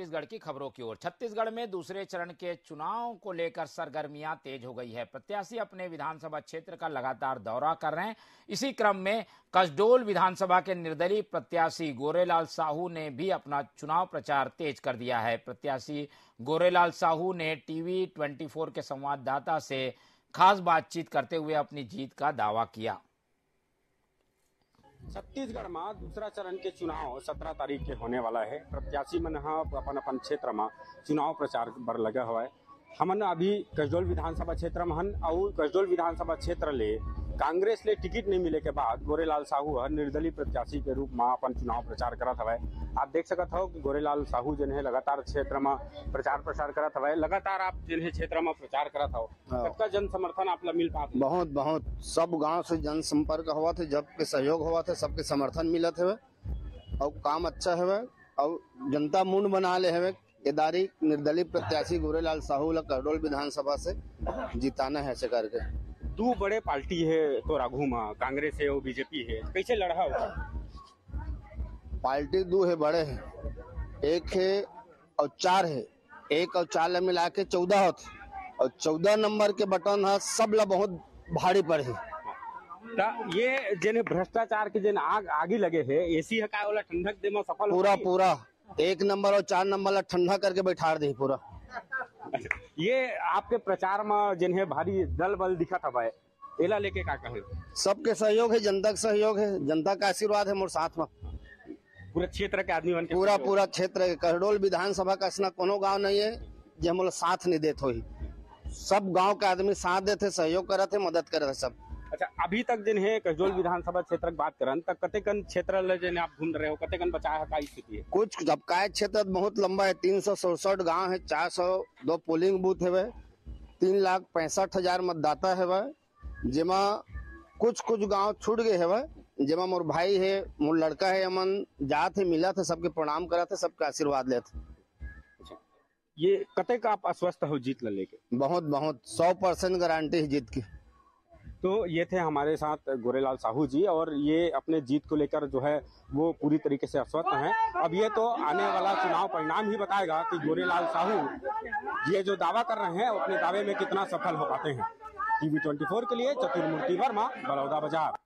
छत्तीसगढ़ की खबरों की ओर। छत्तीसगढ़ में दूसरे चरण के चुनाव को लेकर सरगर्मियाँ तेज हो गई है। प्रत्याशी अपने विधानसभा क्षेत्र का लगातार दौरा कर रहे हैं। इसी क्रम में कसडोल विधानसभा के निर्दलीय प्रत्याशी गोरेलाल साहू ने भी अपना चुनाव प्रचार तेज कर दिया है। प्रत्याशी गोरेलाल साहू ने टीवी 24 के संवाददाता से खास बातचीत करते हुए अपनी जीत का दावा किया। छत्तीसगढ़ में दूसरा चरण के चुनाव सत्रह तारीख के होने वाला है। प्रत्याशी मन हाँ अपन अपन क्षेत्र में चुनाव प्रचार बर लगा हुआ है। हमन अभी कसडोल विधानसभा क्षेत्र में हन और कसडोल विधानसभा क्षेत्र ले कांग्रेस ले टिकट नहीं मिले के बाद गोरेलाल साहू हर निर्दलीय प्रत्याशी के रूप में अपन चुनाव प्रचार करत हवय आप देख सकत हो कि गोरेलाल साहू जन है लगातार क्षेत्र में प्रचार प्रसार करत हवय लगातार आप जिन है क्षेत्र में प्रचार करत हो। हाँ। कतका जन समर्थन आप ला मिल पात? बहुत बहुत। सब गाँव से जनसंपर्क हुआ थे जब के सहयोग हुआ थे सबके समर्थन मिलत है और काम अच्छा है और जनता मुंड बना ले है केदारी निर्दलीय प्रत्याशी गोरेलाल साहू ला करडोल विधानसभा से जिताना है ऐसे करके। दो बड़े पार्टी है तो राघू में कांग्रेस है और बीजेपी है। कैसे लड़ा होगा पार्टी दो है बड़े है। एक है और चार है। एक और चार ला मिला के चौदह होते। और चौदह नंबर के बटन है सब ला बहुत भारी पड़े ता ये जिन भ्रष्टाचार के जिन आग आगे लगे है एसी है का वाला ठंडक दे में सफल पूरा पूरा। एक नंबर और चार नंबर ला ठंडा करके बैठा दे पूरा। ये आपके प्रचार में जिन्हें भारी दल बल दिखा था भाई एला लेके का कहे? सबके सहयोग है जनता का सहयोग है जनता का आशीर्वाद है मोर साथ में। पूरे क्षेत्र के आदमी बन के पूरा पूरा क्षेत्र। करडोल विधानसभा का ऐसा कोनो गाँव नहीं है जो हम साथ नहीं देते हो सब गाँव के आदमी साथ देते सहयोग करते मदद करते सब। अच्छा अभी तक जिन है कसडोल विधानसभा क्षेत्र की बात करन तक कतेकन क्षेत्र ले जिन आप ढूंढ रहे हो? कतेकन बचा है का स्थिति है? कुछ जब काय क्षेत्र बहुत लंबा है। तीन सौ सड़सठ गाँव है चार सौ दो पोलिंग बूथ है तीन लाख पैंसठ हज़ार मतदाता है वह जेमा कुछ कुछ गाँव छूट गए है जेमा मोर भाई है मोर लड़का है अमन जात है मिला थे सबके प्रणाम करा थे सबके आशीर्वाद लेते अच्छा ये कतेक आप अस्वस्थ हो जीत ले लेके? बहुत बहुत सौ परसेंट गारंटी है जीत की। तो ये थे हमारे साथ गोरेलाल साहू जी और ये अपने जीत को लेकर जो है वो पूरी तरीके से अस्वस्थ हैं। अब ये तो आने वाला चुनाव परिणाम ही बताएगा कि गोरेलाल साहू ये जो दावा कर रहे हैं अपने दावे में कितना सफल हो पाते हैं। टीवी 24 के लिए चतुर्मूर्ति वर्मा बलौदा बाज़ार।